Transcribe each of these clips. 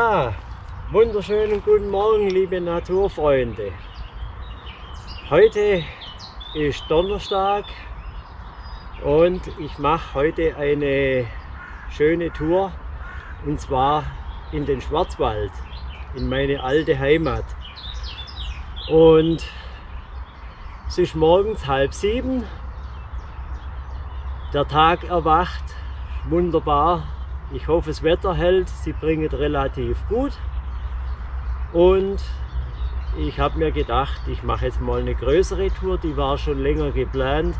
Ja, wunderschönen guten Morgen, liebe Naturfreunde. Heute ist Donnerstag und ich mache heute eine schöne Tour und zwar in den Schwarzwald, in meine alte Heimat. Und es ist morgens halb sieben, der Tag erwacht, wunderbar. Ich hoffe, das Wetter hält, sie bringen relativ gut. Und ich habe mir gedacht, ich mache jetzt mal eine größere Tour, die war schon länger geplant.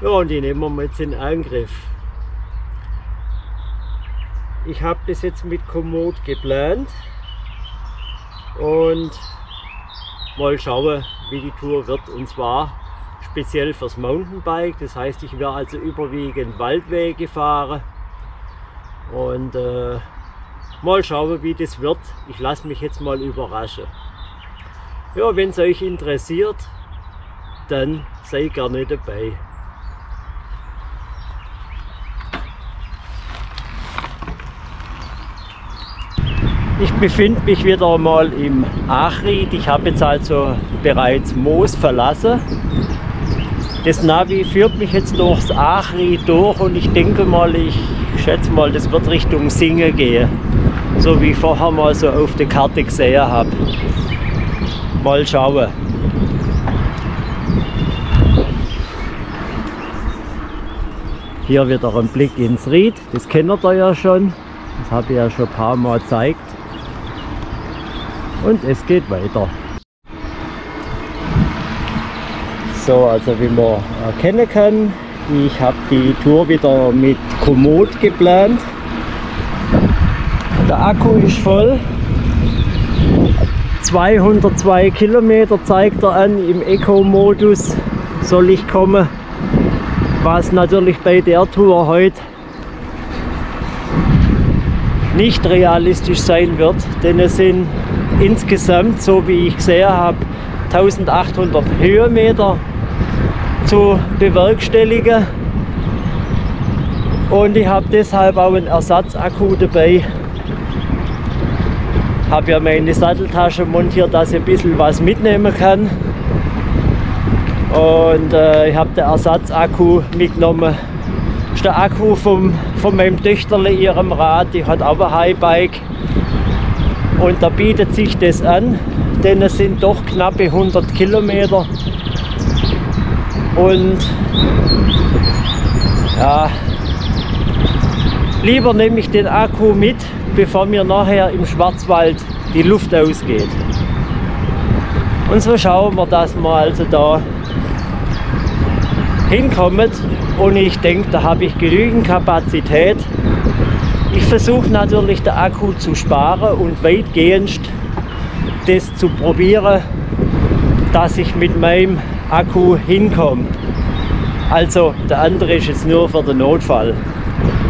Ja, und die nehmen wir jetzt in Angriff. Ich habe das jetzt mit Komoot geplant und mal schauen, wie die Tour wird. Und zwar speziell fürs Mountainbike. Das heißt, ich werde also überwiegend Waldwege fahren und äh, mal schauen, wie das wird. Ich lasse mich jetzt mal überraschen. Ja, wenn es euch interessiert, dann seid gerne dabei. Ich befinde mich wieder mal im Achried. Ich habe jetzt also bereits Moos verlassen. Das Navi führt mich jetzt durchs Achried durch und ich denke mal, ich schätze mal, das wird Richtung Singe gehen. So wie ich vorher mal so auf der Karte gesehen habe. Mal schauen. Hier wieder ein Blick ins Ried. Das kennt ihr ja schon. Das habe ich ja schon ein paar Mal gezeigt. Und es geht weiter. So, also wie man erkennen kann, ich habe die Tour wieder mit Komoot geplant. Der Akku ist voll. 202 Kilometer zeigt er an im Eco-Modus soll ich kommen. Was natürlich bei der Tour heute nicht realistisch sein wird, denn es sind insgesamt, so wie ich gesehen habe, 1800 Höhenmeter zu bewerkstelligen. Und ich habe deshalb auch einen Ersatzakku dabei. Habe ja meine Satteltasche montiert, dass ich ein bisschen was mitnehmen kann. Und äh, ich habe den Ersatzakku mitgenommen. Das ist der Akku vom, von meinem Töchterle ihrem Rad, die hat aber ein Highbike. Und da bietet sich das an, denn es sind doch knappe 100 Kilometer. Und ja, lieber nehme ich den Akku mit, bevor mir nachher im Schwarzwald die Luft ausgeht. Und so schauen wir, dass wir also da hinkommen und ich denke, da habe ich genügend Kapazität. Ich versuche natürlich den Akku zu sparen und weitgehend das zu probieren, dass ich mit meinem Akku hinkomme. Also der andere ist jetzt nur für den Notfall.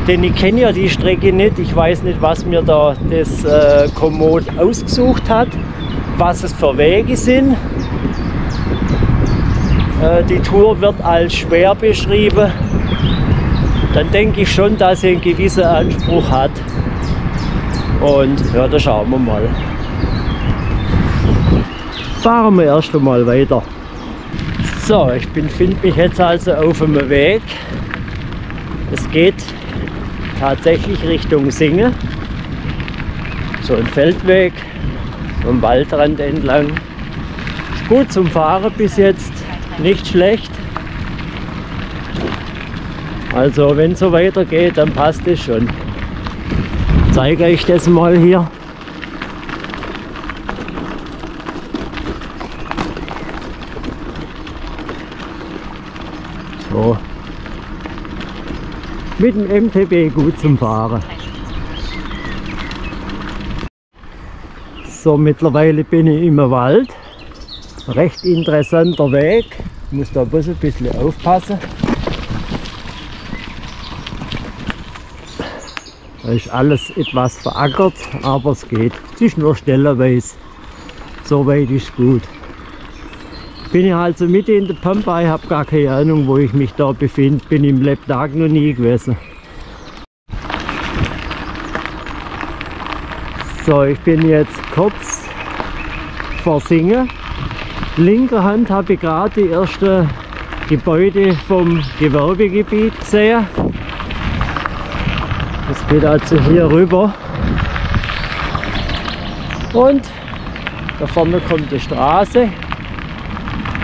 Denn ich kenne ja die Strecke nicht, ich weiß nicht, was mir da das äh, Komoot ausgesucht hat, was es für Wege sind. Äh, die Tour wird als schwer beschrieben. Dann denke ich schon, dass sie einen gewissen Anspruch hat. Und ja, da schauen wir mal. Fahren wir erst einmal weiter. So, ich befinde mich jetzt also auf dem Weg. Es geht tatsächlich Richtung Singe. So ein Feldweg, so ein Waldrand entlang. Ist gut zum Fahren bis jetzt, nicht schlecht. Also wenn es so weitergeht, dann passt es schon. Ich zeige euch das mal hier. So. Mit dem MTB gut zum Fahren. So, mittlerweile bin ich im Wald. Recht interessanter Weg. Ich muss da bloß ein bisschen aufpassen. Da ist alles etwas verackert, aber es geht. Es ist nur stellenweise. So weit ist gut. Bin ich also mitten in der Pampa, ich habe gar keine Ahnung, wo ich mich da befinde. Bin im Lebtag noch nie gewesen. So, ich bin jetzt kurz vor Singen. Linker Hand habe ich gerade die ersten Gebäude vom Gewerbegebiet gesehen. Das geht also hier rüber. Und da vorne kommt die Straße.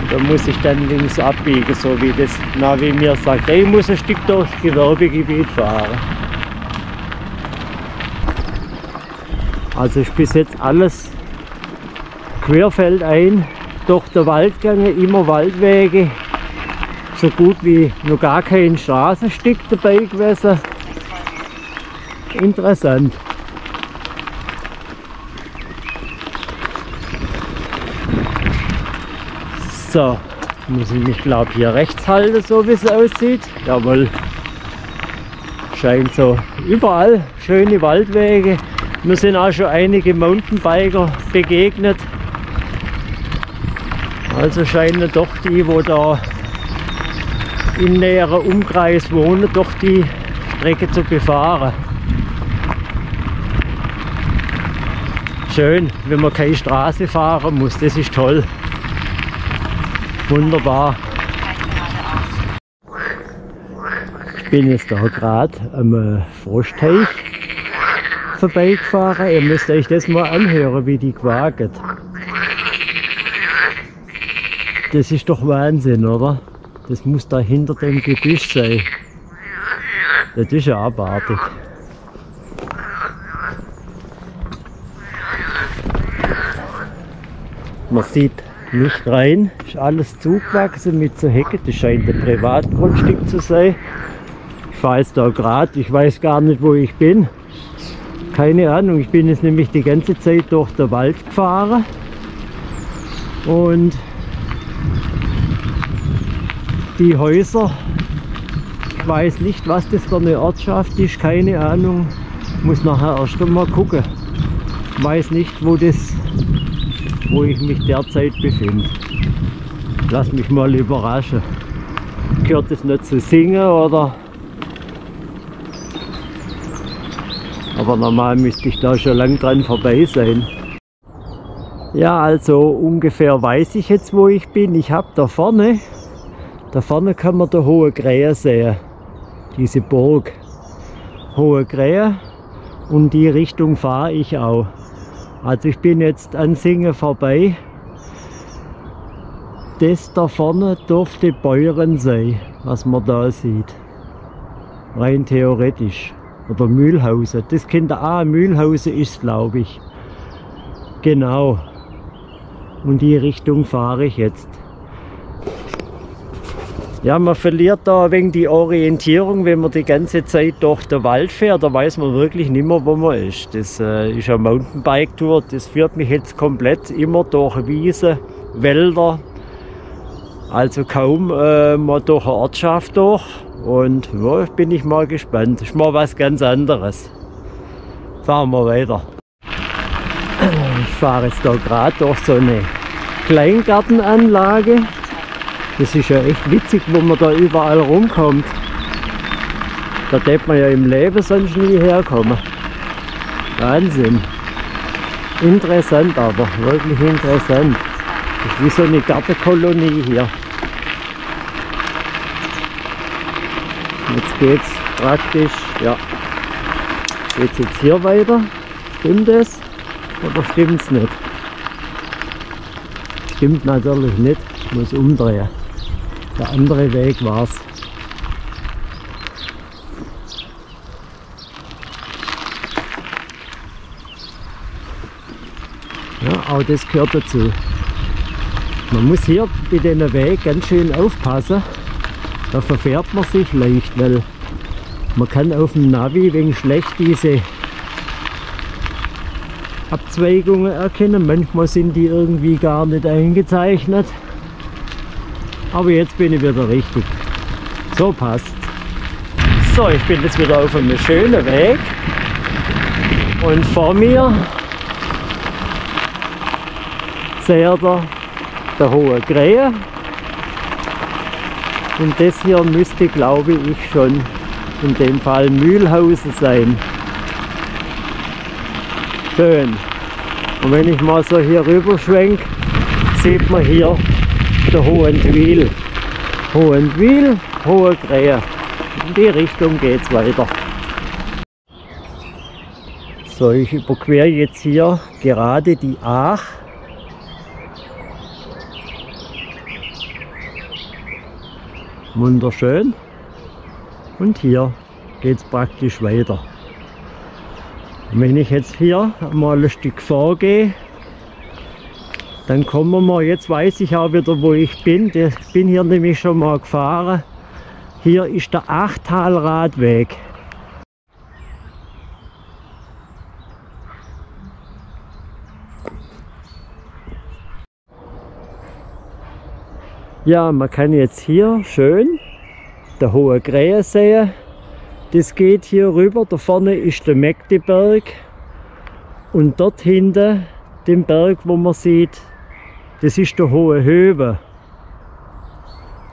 Da muss ich dann links abbiegen, so wie das Navi mir sagt. Ich muss ein Stück durchs Gewerbegebiet fahren. Also ist bis jetzt alles querfeldein durch den Wald immer Waldwege. So gut wie noch gar kein Straßenstück dabei gewesen. Interessant. So, muss ich mich glaube hier rechts halten, so wie es aussieht. Jawohl. Scheint so überall schöne Waldwege. Mir sind auch schon einige Mountainbiker begegnet. Also scheinen doch die, wo da im näheren Umkreis wohnen, doch die Strecke zu befahren. Schön, wenn man keine Straße fahren muss, das ist toll. Wunderbar. Ich bin jetzt da gerade am Frostteich vorbeigefahren. Ihr müsst euch das mal anhören, wie die quaken. Das ist doch Wahnsinn, oder? Das muss da hinter dem Gebüsch sein. Das ist ja abartig. Man sieht nicht rein, ist alles zugewachsen mit so Hecken. Das scheint ein Privatgrundstück zu sein. Ich fahre jetzt da gerade, ich weiß gar nicht, wo ich bin. Keine Ahnung, ich bin jetzt nämlich die ganze Zeit durch den Wald gefahren. Und die Häuser, ich weiß nicht, was das für eine Ortschaft ist, keine Ahnung. Muss nachher erst einmal gucken. Ich weiß nicht, wo das wo ich mich derzeit befinde. Lass mich mal überraschen. Gehört es nicht zu singen oder? Aber normal müsste ich da schon lang dran vorbei sein. Ja, also ungefähr weiß ich jetzt, wo ich bin. Ich habe da vorne, da vorne kann man der Hohe Krähe sehen. Diese Burg. Hohe Krähe und die Richtung fahre ich auch. Also ich bin jetzt an Singen vorbei. Das da vorne dürfte Beuren sein, was man da sieht. Rein theoretisch. Oder Mühlhausen. Das könnte auch Mühlhausen ist, glaube ich. Genau. Und die Richtung fahre ich jetzt. Ja, man verliert da wenig die Orientierung, wenn man die ganze Zeit durch den Wald fährt. Da weiß man wirklich nicht mehr, wo man ist. Das äh, ist eine Mountainbike-Tour. Das führt mich jetzt komplett immer durch Wiesen, Wälder. Also kaum äh, mal durch eine Ortschaft durch. Und ja, bin ich mal gespannt. Ist mal was ganz anderes. Fahren wir weiter. Ich fahre jetzt da gerade durch so eine Kleingartenanlage. Das ist ja echt witzig, wo man da überall rumkommt. Da darf man ja im Leben sonst nie herkommen. Wahnsinn. Interessant aber, wirklich interessant. Das ist wie so eine Gartenkolonie hier. Jetzt geht's praktisch, ja, geht's jetzt hier weiter. Stimmt es? Oder stimmt's nicht? Stimmt natürlich nicht, ich muss umdrehen. Der andere Weg war's. Ja, auch das gehört dazu. Man muss hier bei diesem Weg ganz schön aufpassen. Da verfährt man sich leicht, weil man kann auf dem Navi wegen schlecht diese Abzweigungen erkennen. Manchmal sind die irgendwie gar nicht eingezeichnet. Aber jetzt bin ich wieder richtig. So passt. So, ich bin jetzt wieder auf einem schönen Weg. Und vor mir seht ihr der hohe Krähe. Und das hier müsste, glaube ich, schon in dem Fall Mühlhausen sein. Schön. Und wenn ich mal so hier rüber schwenk, sieht man hier der Hohentwil. Hohentwil, Hohe Krähe. In die Richtung geht es weiter. So, ich überquere jetzt hier gerade die Aach. Wunderschön. Und hier geht es praktisch weiter. Und wenn ich jetzt hier mal ein Stück vorgehe, dann kommen wir, jetzt weiß ich auch wieder, wo ich bin. Ich bin hier nämlich schon mal gefahren. Hier ist der Achtalradweg. Ja, man kann jetzt hier schön der hohe Krähe sehen. Das geht hier rüber, da vorne ist der Magdeberg und dort hinten, den Berg, wo man sieht, das ist der hohe Höhe.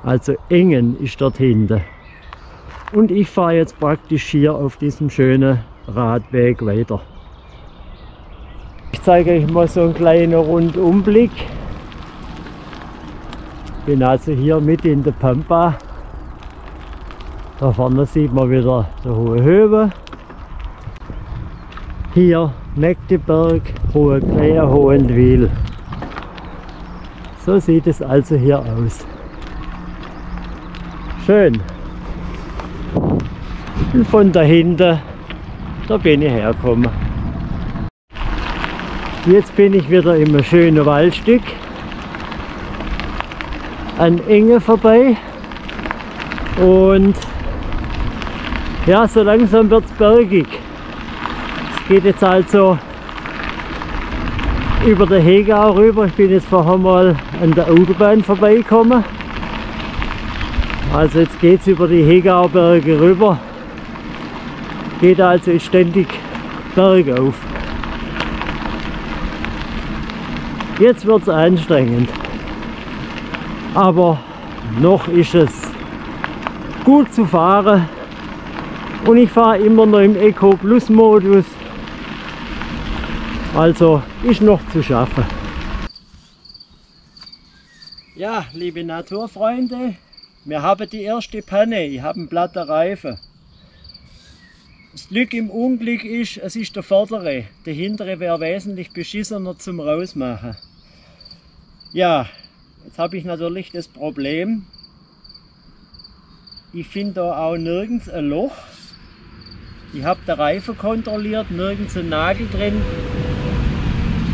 Also Engen ist dort hinten. Und ich fahre jetzt praktisch hier auf diesem schönen Radweg weiter. Ich zeige euch mal so einen kleinen Rundumblick. Bin also hier mit in der Pampa da vorne sieht man wieder die Hohe Höhe. Hier Magdeberg, Hohe Krähe, Hohenwil. So sieht es also hier aus. Schön. Und von dahinter, da bin ich hergekommen. Jetzt bin ich wieder im schönen Waldstück an Enge vorbei und ja, so langsam wird es bergig. Es geht jetzt also über der Hegau rüber. Ich bin jetzt vorher mal an der Autobahn vorbeigekommen. Also jetzt geht es über die Hegauberge rüber. Geht also ständig bergauf. Jetzt wird es anstrengend. Aber noch ist es gut zu fahren. Und ich fahre immer noch im Eco Plus Modus. Also ist noch zu schaffen. Ja, liebe Naturfreunde, wir haben die erste Panne. Ich habe einen platten Reifen. Das Glück im Unglück ist, es ist der vordere. Der hintere wäre wesentlich beschissener zum Rausmachen. Ja, jetzt habe ich natürlich das Problem, ich finde da auch nirgends ein Loch. Ich habe den Reifen kontrolliert, nirgends ein Nagel drin.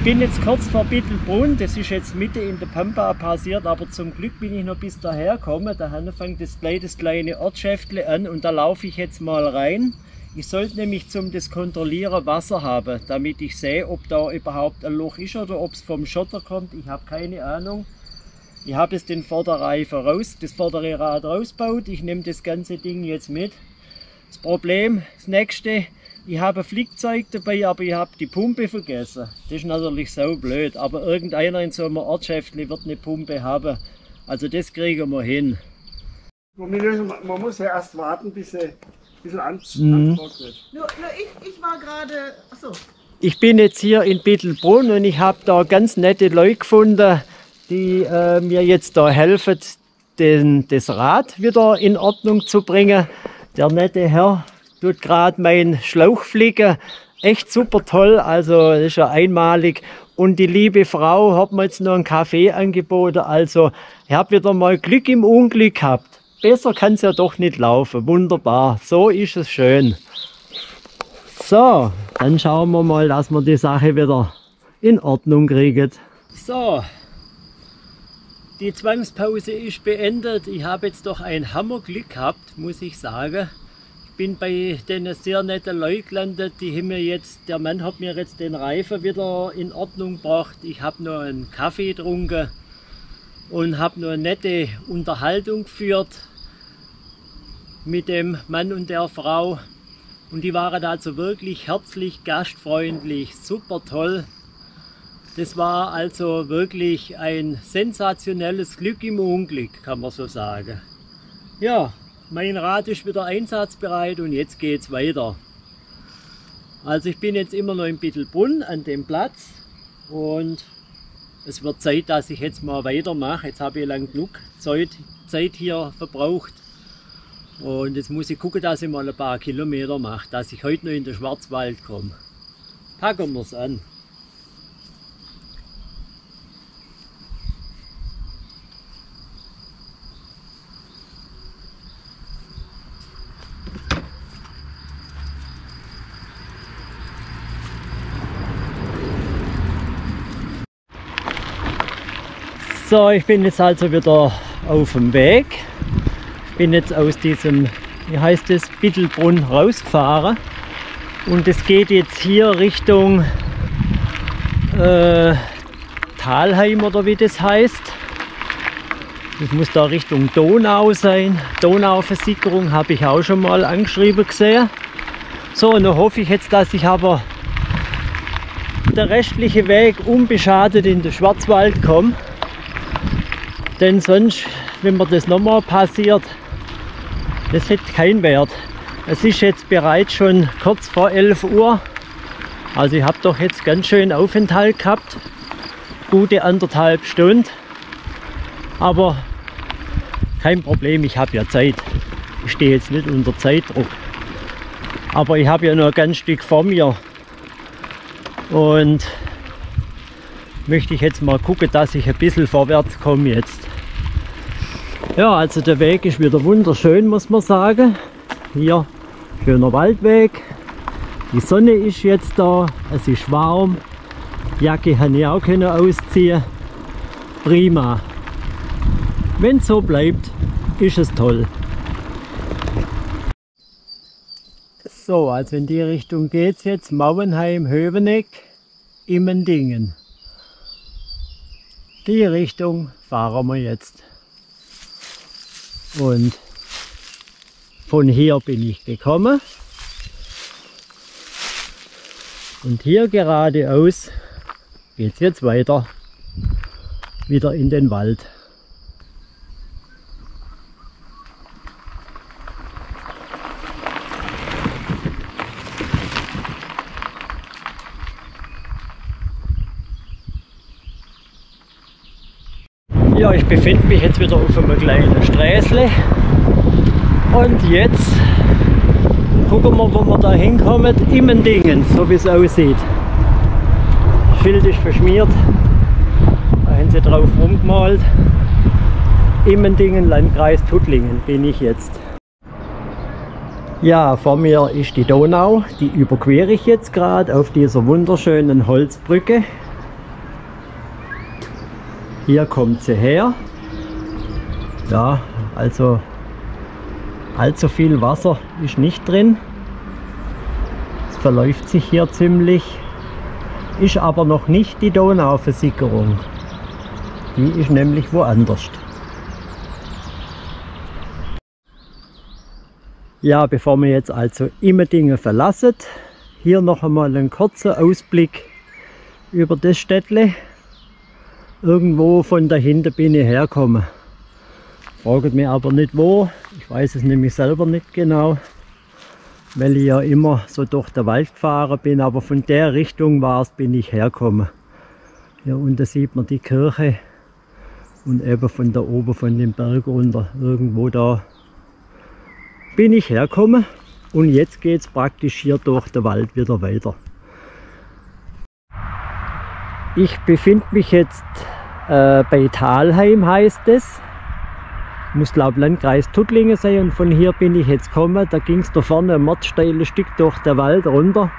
Ich bin jetzt kurz vor Bittelbrunn, das ist jetzt Mitte in der Pampa passiert, aber zum Glück bin ich noch bis daher gekommen. Da fängt das das kleine Ortschäftle an und da laufe ich jetzt mal rein. Ich sollte nämlich zum das Kontrollieren Wasser haben, damit ich sehe, ob da überhaupt ein Loch ist oder ob es vom Schotter kommt. Ich habe keine Ahnung. Ich habe jetzt den Vorderreifen raus, das vordere Rad rausgebaut. Ich nehme das ganze Ding jetzt mit. Das Problem, das nächste, ich habe ein Flickzeug dabei, aber ich habe die Pumpe vergessen. Das ist natürlich so blöd, aber irgendeiner in so einem Ortschäftli wird eine Pumpe haben. Also das kriegen wir hin. Man muss ja erst warten, bis er ein bisschen mhm. Nur, nur ich, ich war gerade, achso. Ich bin jetzt hier in Bittelbrunn und ich habe da ganz nette Leute gefunden, die äh, mir jetzt da helfen, den, das Rad wieder in Ordnung zu bringen. Der nette Herr tut gerade meinen Schlauch fliegen. Echt super toll, also das ist ja einmalig. Und die liebe Frau hat mir jetzt noch einen Kaffee angeboten. Also ich habe wieder mal Glück im Unglück gehabt. Besser kann es ja doch nicht laufen. Wunderbar, so ist es schön. So, dann schauen wir mal, dass wir die Sache wieder in Ordnung kriegen. So, die Zwangspause ist beendet. Ich habe jetzt doch ein Hammerglück gehabt, muss ich sagen. Bin bei den sehr netten Leuten gelandet, die haben mir jetzt, der Mann hat mir jetzt den Reifen wieder in Ordnung gebracht. Ich habe noch einen Kaffee getrunken und habe noch eine nette Unterhaltung geführt mit dem Mann und der Frau. Und die waren also wirklich herzlich gastfreundlich, super toll. Das war also wirklich ein sensationelles Glück im Unglück, kann man so sagen. Ja, mein Rad ist wieder einsatzbereit und jetzt geht's weiter. Also ich bin jetzt immer noch in Bittelbrunn an dem Platz und es wird Zeit, dass ich jetzt mal weitermache. Jetzt habe ich lang genug Zeit, hier verbraucht. Und jetzt muss ich gucken, dass ich mal ein paar Kilometer mache, dass ich heute noch in den Schwarzwald komme. Packen wir es an. So, ich bin jetzt also wieder auf dem Weg. Ich bin jetzt aus diesem, wie heißt es, Bittelbrunn rausgefahren. Und es geht jetzt hier Richtung äh, Talheim oder wie das heißt. Das muss da Richtung Donau sein. Donauversickerung habe ich auch schon mal angeschrieben gesehen. So, und dann hoffe ich jetzt, dass ich aber der restliche Weg unbeschadet in den Schwarzwald komme. Denn sonst, wenn mir das nochmal passiert, das hätte keinen Wert. Es ist jetzt bereits schon kurz vor 11 Uhr. Also ich habe doch jetzt ganz schön Aufenthalt gehabt. Gute anderthalb Stunden. Aber kein Problem, ich habe ja Zeit. Ich stehe jetzt nicht unter Zeitdruck. Aber ich habe ja noch ein ganz Stück vor mir. Und möchte ich jetzt mal gucken, dass ich ein bisschen vorwärts komme jetzt. Ja, also der Weg ist wieder wunderschön, muss man sagen. Hier schöner Waldweg. Die Sonne ist jetzt da, es ist warm. Jacke habe ich auch können ausziehen. Prima. Wenn es so bleibt, ist es toll. So, also in die Richtung geht es jetzt. Mauenheim, Höveneck, Immendingen. Die Richtung fahren wir jetzt. Und von hier bin ich gekommen. Und hier geradeaus geht es jetzt weiter, wieder in den Wald. Ja, ich befinde mich jetzt wieder auf einem kleinen Sträßle und jetzt gucken wir, wo wir da hinkommen. Immendingen, so wie es aussieht. Schild ist verschmiert, da haben sie drauf rumgemalt. Immendingen, Landkreis Tuttlingen bin ich jetzt. Ja, vor mir ist die Donau, die überquere ich jetzt gerade auf dieser wunderschönen Holzbrücke. Hier kommt sie her. Ja, also allzu viel Wasser ist nicht drin. Es verläuft sich hier ziemlich. Ist aber noch nicht die Donauversickerung. Die ist nämlich woanders. Ja, bevor wir jetzt also Immendingen verlassen, hier noch einmal ein kurzer Ausblick über das Städtle irgendwo von dahinter bin ich hergekommen. Fragt mir aber nicht wo, ich weiß es nämlich selber nicht genau, weil ich ja immer so durch den Wald gefahren bin, aber von der Richtung war es, bin ich hergekommen. Hier unten sieht man die Kirche und eben von da oben von dem Berg runter, irgendwo da bin ich hergekommen und jetzt geht es praktisch hier durch den Wald wieder weiter. Ich befinde mich jetzt äh, bei Talheim heißt es. Muss glaube Landkreis Tuttlingen sein und von hier bin ich jetzt gekommen. Da ging es da vorne ein mordsteiles Stück durch den Wald runter.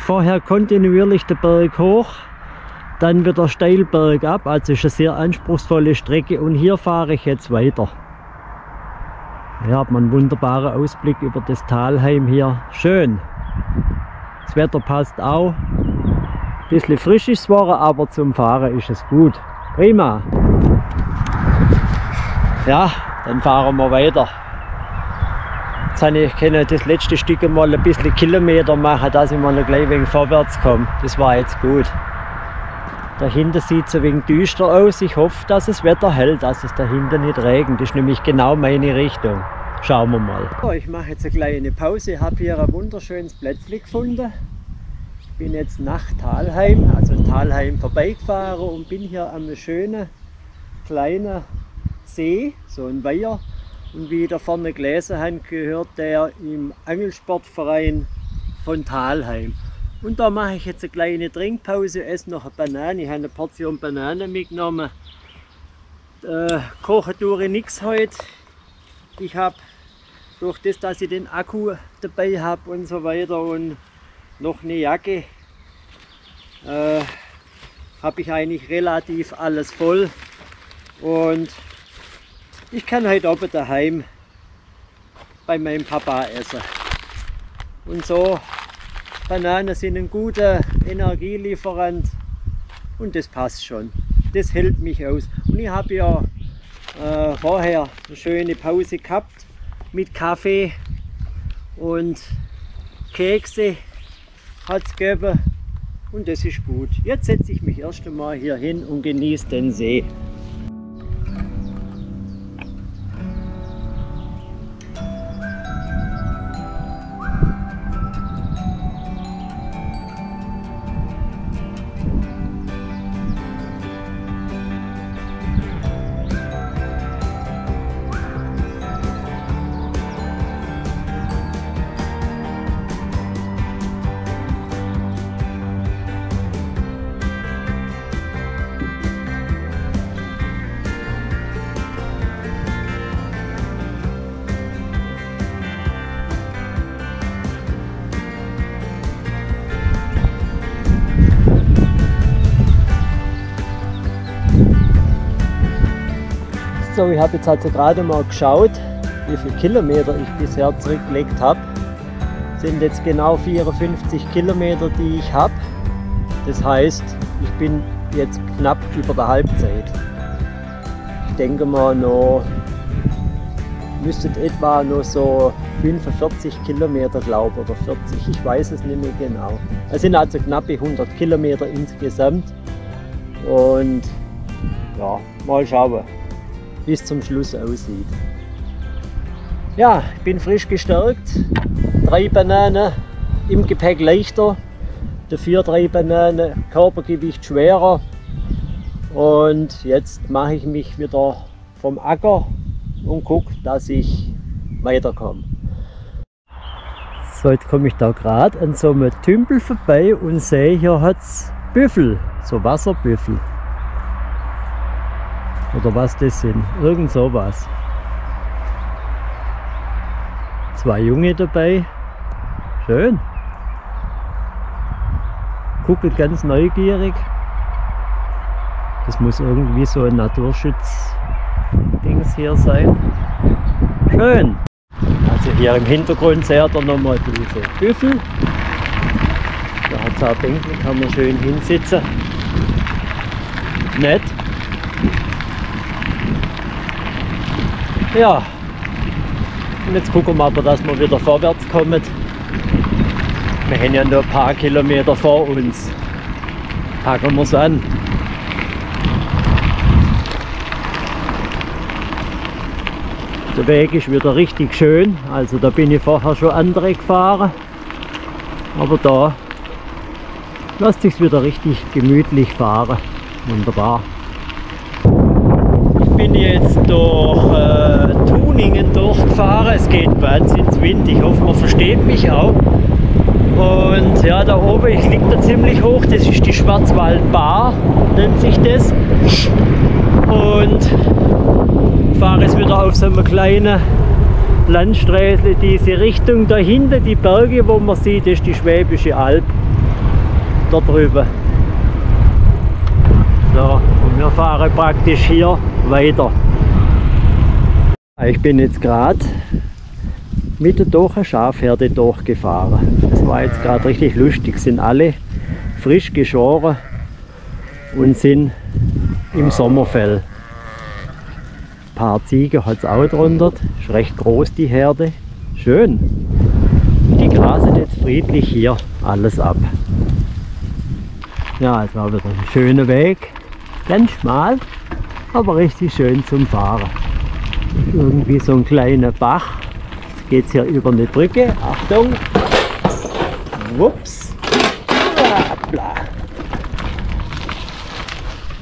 Vorher kontinuierlich der Berg hoch, dann wieder steil bergab, also ist eine sehr anspruchsvolle Strecke und hier fahre ich jetzt weiter. Hier hat man einen wunderbaren Ausblick über das Talheim hier. Schön. Das Wetter passt auch bisschen frisch ist es war, aber zum Fahren ist es gut. Prima. Ja, dann fahren wir weiter. Jetzt habe ich können das letzte Stück mal ein bisschen Kilometer machen, dass ich mal gleich wegen vorwärts komme. Das war jetzt gut. Dahinter sieht es ein wenig düster aus. Ich hoffe, dass das Wetter hält, dass es dahinter nicht regnet. Das ist nämlich genau meine Richtung. Schauen wir mal. Ich mache jetzt eine kleine Pause. Ich habe hier ein wunderschönes Plätzchen gefunden bin jetzt nach Talheim, also Talheim vorbeigefahren und bin hier am schönen kleinen See, so ein Weiher. Und wie da vorne gelesen haben, gehört der im Angelsportverein von Talheim. Und da mache ich jetzt eine kleine Trinkpause, esse noch eine Banane. Ich habe eine Portion Banane mitgenommen. Äh, kochen tue ich nichts heute. Ich habe durch das, dass ich den Akku dabei habe und so weiter und noch eine Jacke, äh, habe ich eigentlich relativ alles voll. Und ich kann heute oben daheim bei meinem Papa essen. Und so Bananen sind ein guter Energielieferant und das passt schon. Das hält mich aus. Und ich habe ja äh, vorher eine schöne Pause gehabt mit Kaffee und Kekse hat es gegeben und das ist gut. Jetzt setze ich mich erst einmal hier hin und genieße den See. So, ich habe jetzt also gerade mal geschaut, wie viele Kilometer ich bisher zurückgelegt habe. Sind jetzt genau 54 Kilometer, die ich habe. Das heißt, ich bin jetzt knapp über der Halbzeit. Ich denke mal noch, müsste etwa noch so 45 Kilometer glaube oder 40, ich weiß es nicht mehr genau. Es sind also knappe 100 Kilometer insgesamt und ja, mal schauen es zum Schluss aussieht. Ja, ich bin frisch gestärkt. Drei Bananen im Gepäck leichter, dafür drei Bananen Körpergewicht schwerer. Und jetzt mache ich mich wieder vom Acker und gucke, dass ich weiterkomme. So, jetzt komme ich da gerade an so einem Tümpel vorbei und sehe, hier hat es Büffel, so Wasserbüffel. Oder was das sind. Irgend sowas. Zwei Junge dabei. Schön. Guckt ganz neugierig. Das muss irgendwie so ein Naturschutz-Dings hier sein. Schön. Also hier im Hintergrund seht ihr nochmal diese Büffel. Da hat es auch Bänke, kann man schön hinsitzen. Nett. Ja, und jetzt gucken wir aber, dass wir wieder vorwärts kommen. Wir haben ja noch ein paar Kilometer vor uns. Packen wir es an. Der Weg ist wieder richtig schön, also da bin ich vorher schon andere gefahren. Aber da lässt sich wieder richtig gemütlich fahren. Wunderbar bin jetzt durch äh, Durchgefahren. Es geht wahnsinnig Wind. Ich hoffe, man versteht mich auch. Und ja, da oben, ich liege da ziemlich hoch. Das ist die Schwarzwaldbar, nennt sich das. Und fahre jetzt wieder auf so einer kleinen Landstraße diese Richtung dahinter, die Berge, wo man sieht, ist die Schwäbische Alb. Da drüben. So, und wir fahren praktisch hier weiter. Ich bin jetzt gerade mit durch eine Schafherde durchgefahren. Das war jetzt gerade richtig lustig. Sind alle frisch geschoren und sind im Sommerfell. Ein paar Ziegen hat es auch drunter. Ist recht groß die Herde. Schön. Die grasen jetzt friedlich hier alles ab. Ja, es war wieder ein schöner Weg. Ganz schmal, aber richtig schön zum Fahren irgendwie so ein kleiner Bach. Jetzt geht es hier über eine Brücke. Achtung! Wups!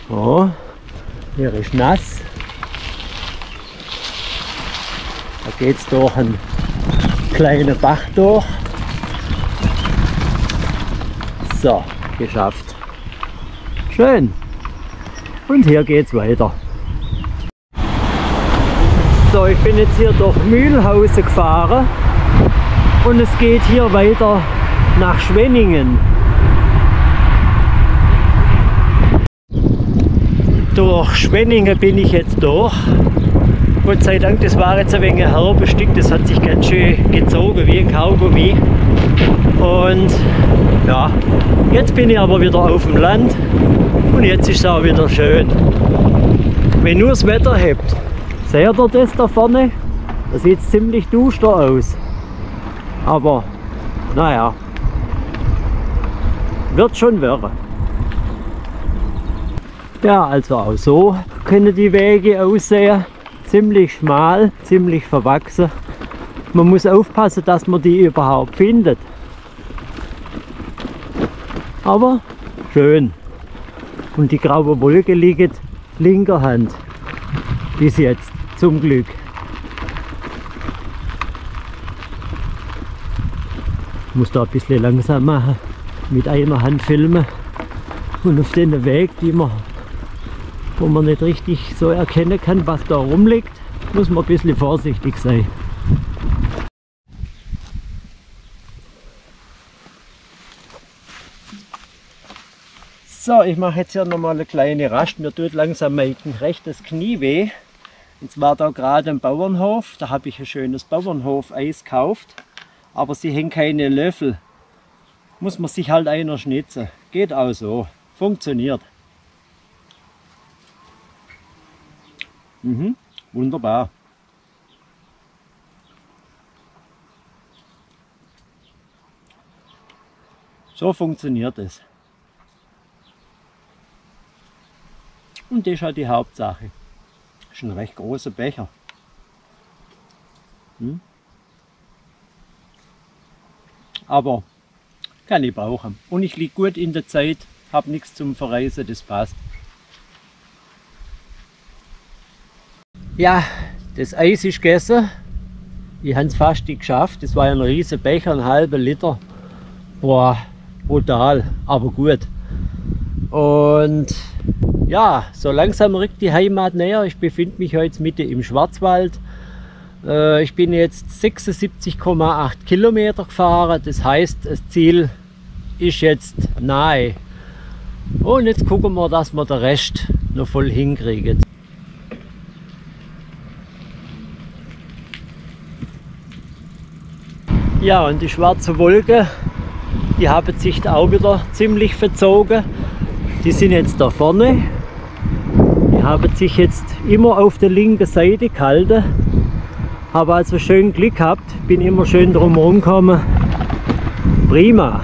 Oh, hier ist nass. Da geht es durch einen kleinen Bach durch. So, geschafft. Schön. Und hier geht es weiter. So, ich bin jetzt hier durch Mühlhausen gefahren und es geht hier weiter nach Schwenningen. Durch Schwenningen bin ich jetzt durch. Gott sei Dank, das war jetzt ein wenig ein herber Stück, das hat sich ganz schön gezogen wie ein Kaugummi. Und ja, jetzt bin ich aber wieder auf dem Land und jetzt ist es auch wieder schön. Wenn nur das Wetter hebt, seht ihr das da vorne? Da sieht ziemlich duster aus. Aber naja, wird schon werden. Ja, also auch so können die Wege aussehen. Ziemlich schmal, ziemlich verwachsen. Man muss aufpassen, dass man die überhaupt findet. Aber schön. Und die graue Wolke liegt linker Hand. Bis jetzt, zum Glück. Ich muss da ein bisschen langsam machen, mit einer Hand filmen und auf den Weg, die man, wo man nicht richtig so erkennen kann, was da rumliegt, muss man ein bisschen vorsichtig sein. So, ich mache jetzt hier nochmal eine kleine Rast. Mir tut langsam mein rechtes Knie weh. Und zwar da gerade im Bauernhof. Da habe ich ein schönes Bauernhof-Eis gekauft. Aber sie haben keine Löffel. Muss man sich halt einer schnitzen. Geht auch so. Funktioniert. Mhm, wunderbar. So funktioniert es. Und das ist halt die Hauptsache. Das ist ein recht großer Becher. Hm? Aber kann ich brauchen. Und ich liege gut in der Zeit, habe nichts zum Verreisen, das passt. Ja, das Eis ist gegessen. Ich habe es fast nicht geschafft. Das war ein riesen Becher, ein halber Liter. Boah, brutal, aber gut. Und ja, so langsam rückt die Heimat näher. Ich befinde mich heute Mitte im Schwarzwald. Äh, ich bin jetzt 76,8 Kilometer gefahren. Das heißt, das Ziel ist jetzt nahe. Und jetzt gucken wir, dass wir den Rest noch voll hinkriegen. Ja, und die schwarze Wolke, die haben sich auch wieder ziemlich verzogen. Die sind jetzt da vorne. Die haben sich jetzt immer auf der linken Seite gehalten. Habe also schön Glück gehabt, bin immer schön drumherum gekommen. Prima.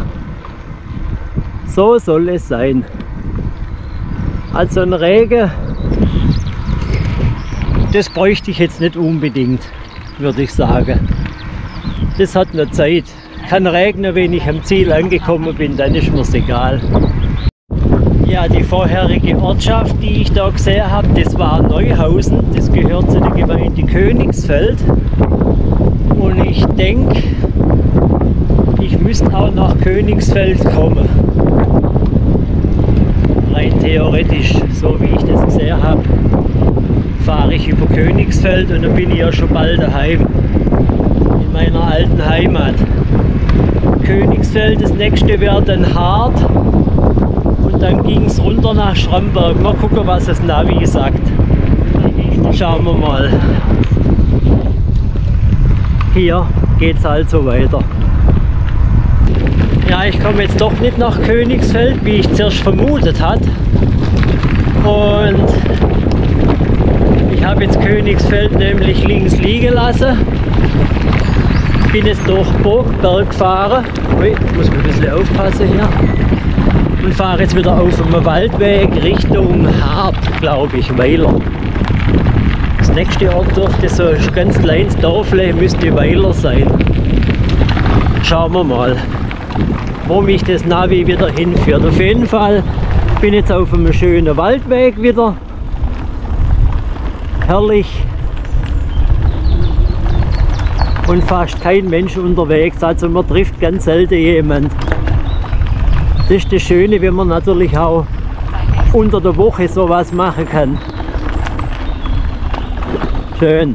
So soll es sein. Also ein Regen, das bräuchte ich jetzt nicht unbedingt, würde ich sagen. Das hat nur Zeit. Kann regnen, wenn ich am Ziel angekommen bin, dann ist mir's egal. Ja, die vorherige Ortschaft, die ich da gesehen habe, das war Neuhausen. Das gehört zu der Gemeinde Königsfeld. Und ich denke, ich müsste auch nach Königsfeld kommen. Rein theoretisch, so wie ich das gesehen habe, fahre ich über Königsfeld und dann bin ich ja schon bald daheim. In meiner alten Heimat. Königsfeld, das nächste wäre dann Hart dann ging es runter nach Schramberg. Mal gucken, was das Navi sagt. Schauen wir mal. Hier geht es also weiter. Ja, ich komme jetzt doch nicht nach Königsfeld, wie ich zuerst vermutet hat. Und ich habe jetzt Königsfeld nämlich links liegen lassen. Bin jetzt durch Burgberg gefahren. Ui, muss man ein bisschen aufpassen hier. Und fahre jetzt wieder auf dem Waldweg Richtung Hart, glaube ich, Weiler. Das nächste Ort dürfte so ein ganz kleines Dorfle, müsste Weiler sein. Schauen wir mal, wo mich das Navi wieder hinführt. Auf jeden Fall bin jetzt auf einem schönen Waldweg wieder. Herrlich. Und fast kein Mensch unterwegs, also man trifft ganz selten jemand. Das ist das Schöne, wenn man natürlich auch unter der Woche sowas machen kann. Schön.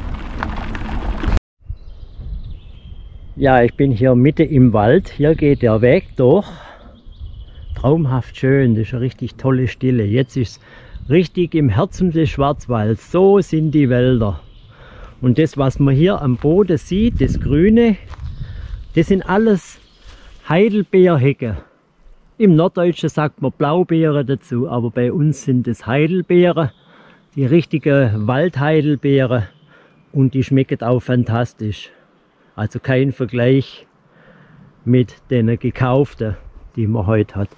Ja, ich bin hier mitten im Wald. Hier geht der Weg durch. Traumhaft schön, das ist eine richtig tolle Stille. Jetzt ist richtig im Herzen des Schwarzwalds. So sind die Wälder. Und das, was man hier am Boden sieht, das Grüne, das sind alles Heidelbeerhecke. Im Norddeutschen sagt man Blaubeere dazu, aber bei uns sind es Heidelbeere, die richtige Waldheidelbeere und die schmecken auch fantastisch. Also kein Vergleich mit den gekauften, die man heute hat.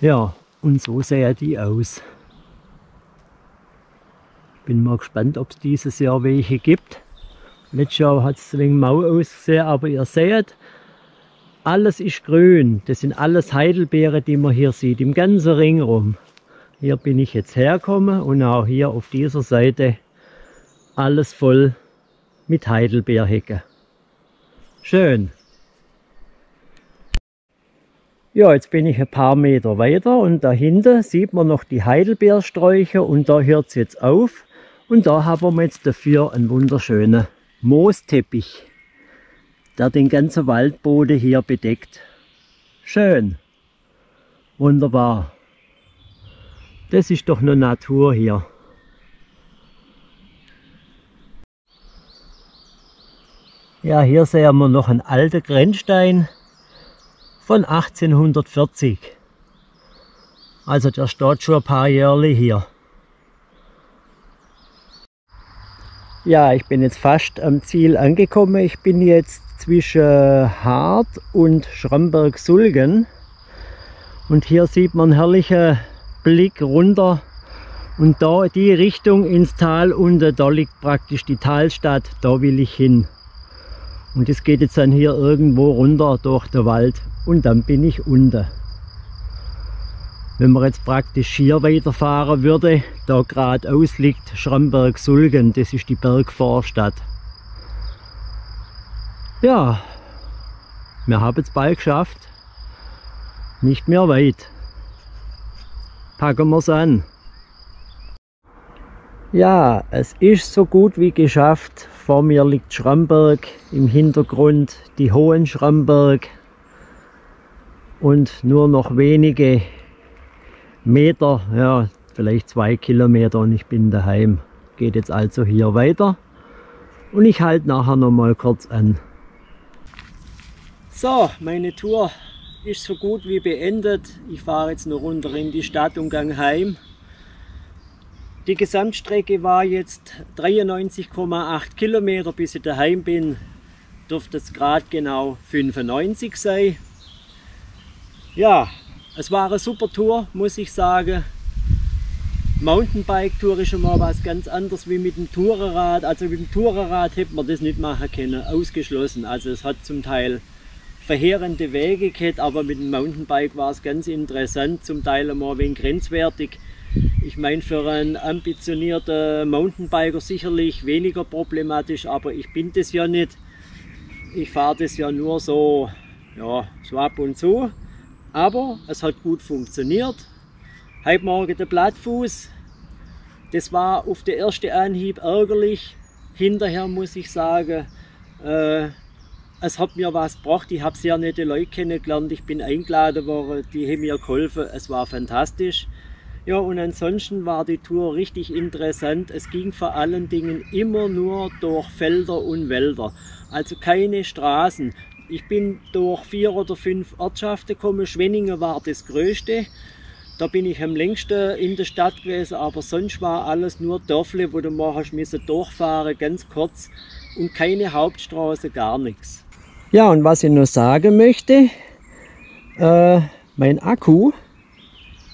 Ja, und so sehen die aus. Bin mal gespannt, ob es dieses Jahr welche gibt. Letztes Jahr hat es ein wenig mau ausgesehen, aber ihr seht, alles ist grün. Das sind alles Heidelbeere, die man hier sieht, im ganzen Ring rum. Hier bin ich jetzt hergekommen und auch hier auf dieser Seite alles voll mit Heidelbeerhecke. Schön. Ja, jetzt bin ich ein paar Meter weiter und dahinter sieht man noch die Heidelbeersträucher und da hört es jetzt auf. Und da haben wir jetzt dafür einen wunderschönen Moosteppich, der den ganzen Waldboden hier bedeckt. Schön. Wunderbar. Das ist doch eine Natur hier. Ja, hier sehen wir noch einen alten Grenzstein von 1840. Also der steht schon ein paar Jahre hier. Ja, ich bin jetzt fast am Ziel angekommen. Ich bin jetzt zwischen Hart und Schramberg-Sulgen. Und hier sieht man einen herrlichen Blick runter. Und da die Richtung ins Tal unten, da liegt praktisch die Talstadt, da will ich hin. Und es geht jetzt dann hier irgendwo runter durch den Wald und dann bin ich unten. Wenn man jetzt praktisch hier weiterfahren würde, da geradeaus liegt Schramberg-Sulgen, das ist die Bergvorstadt. Ja, wir haben es bald geschafft. Nicht mehr weit. Packen wir es an. Ja, es ist so gut wie geschafft. Vor mir liegt Schramberg, im Hintergrund die Hohen Schramberg und nur noch wenige Meter, ja vielleicht zwei Kilometer und ich bin daheim. Geht jetzt also hier weiter und ich halte nachher noch mal kurz an. So, meine Tour ist so gut wie beendet. Ich fahre jetzt noch runter in die Stadt und gang heim. Die Gesamtstrecke war jetzt 93,8 Kilometer, bis ich daheim bin. Dürfte es gerade genau 95 sein. Ja, es war eine super Tour, muss ich sagen. Mountainbike-Tour ist schon mal was ganz anderes wie mit dem Tourenrad. Also mit dem Tourenrad hätte man das nicht machen können, ausgeschlossen. Also es hat zum Teil verheerende Wege gehabt, aber mit dem Mountainbike war es ganz interessant, zum Teil einmal ein wenig grenzwertig. Ich meine, für einen ambitionierten Mountainbiker sicherlich weniger problematisch, aber ich bin das ja nicht. Ich fahre das ja nur so, ja, so ab und zu. Aber es hat gut funktioniert. Heute Morgen der Blattfuß. Das war auf den ersten Anhieb ärgerlich. Hinterher muss ich sagen, äh, es hat mir was gebracht. Ich habe sehr nette Leute kennengelernt. Ich bin eingeladen worden, die haben mir geholfen. Es war fantastisch. Ja, und ansonsten war die Tour richtig interessant. Es ging vor allen Dingen immer nur durch Felder und Wälder. Also keine Straßen. Ich bin durch vier oder fünf Ortschaften gekommen. Schwenningen war das größte. Da bin ich am längsten in der Stadt gewesen, aber sonst war alles nur Dörfle, wo du mal hast durchfahren, ganz kurz und keine Hauptstraße, gar nichts. Ja, und was ich noch sagen möchte, äh, mein Akku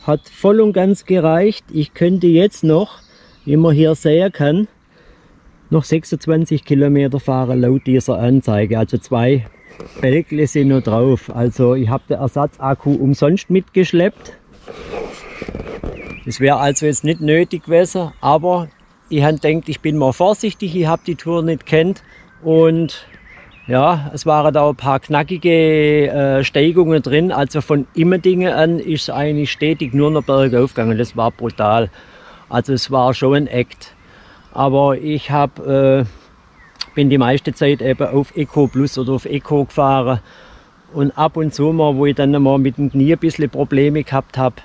hat voll und ganz gereicht. Ich könnte jetzt noch, wie man hier sehen kann, noch 26 Kilometer fahren laut dieser Anzeige. Also zwei Bälgle sind noch drauf. Also ich habe den Ersatzakku umsonst mitgeschleppt. Das wäre also jetzt nicht nötig gewesen, aber ich habe gedacht, ich bin mal vorsichtig, ich habe die Tour nicht kennt und ja, es waren da ein paar knackige äh, Steigungen drin. Also von Immendingen an ist eigentlich stetig nur noch bergauf gegangen. Das war brutal. Also es war schon ein Act. Aber ich hab, äh, bin die meiste Zeit eben auf Eco Plus oder auf Eco gefahren. Und ab und zu mal, wo ich dann mal mit dem Knie ein bisschen Probleme gehabt habe,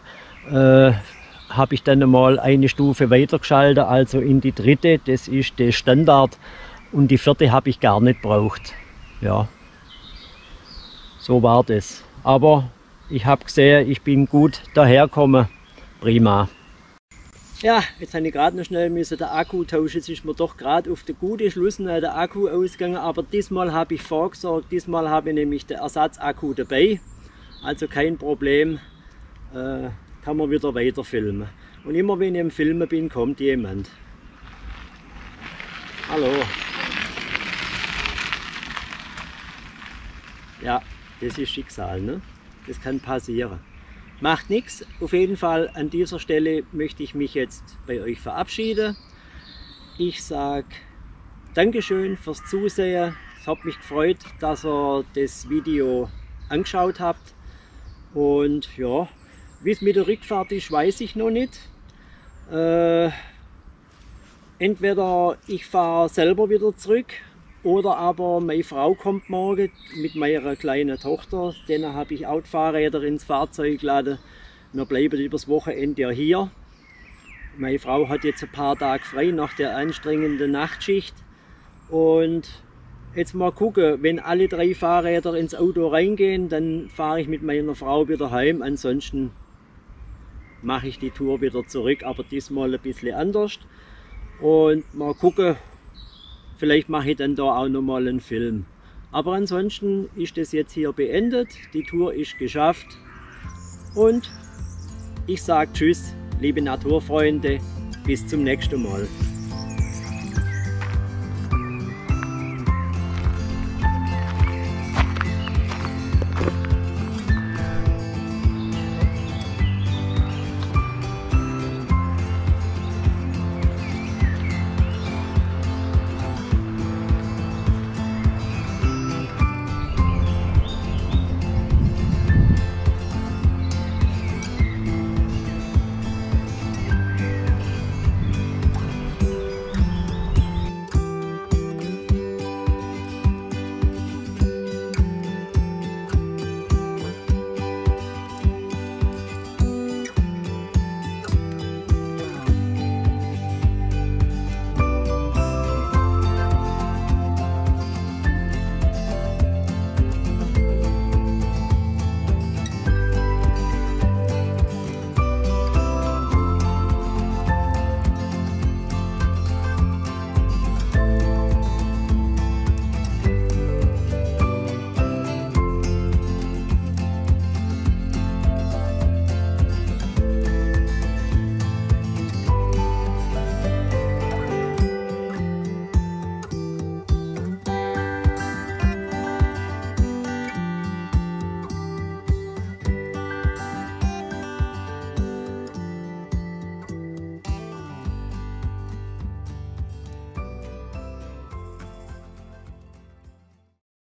äh, habe ich dann mal eine Stufe weitergeschaltet, also in die dritte. Das ist der Standard. Und die vierte habe ich gar nicht braucht ja, so war das. Aber ich habe gesehen, ich bin gut dahergekommen. Prima. Ja, jetzt habe ich gerade noch schnell müssen den Akku tauschen. Jetzt ist mir doch gerade auf den guten Schluss noch der Akku ausgegangen. Aber diesmal habe ich vorgesorgt. Diesmal habe ich nämlich den Ersatzakku dabei. Also kein Problem. Äh, kann man wieder weiter filmen. Und immer wenn ich im Filmen bin, kommt jemand. Hallo. Ja, das ist Schicksal, ne? Das kann passieren. Macht nichts. Auf jeden Fall an dieser Stelle möchte ich mich jetzt bei euch verabschieden. Ich sage Dankeschön fürs Zusehen. Es hat mich gefreut, dass ihr das Video angeschaut habt. Und ja, wie es mit der Rückfahrt ist, weiß ich noch nicht. Äh, entweder ich fahre selber wieder zurück oder aber meine Frau kommt morgen mit meiner kleinen Tochter. Denen habe ich auch die Fahrräder ins Fahrzeug geladen. Wir bleiben übers Wochenende ja hier. Meine Frau hat jetzt ein paar Tage frei nach der anstrengenden Nachtschicht. Und jetzt mal gucken, wenn alle drei Fahrräder ins Auto reingehen, dann fahre ich mit meiner Frau wieder heim. Ansonsten mache ich die Tour wieder zurück, aber diesmal ein bisschen anders. Und mal gucken, Vielleicht mache ich dann da auch nochmal einen Film. Aber ansonsten ist das jetzt hier beendet. Die Tour ist geschafft. Und ich sage Tschüss, liebe Naturfreunde. Bis zum nächsten Mal.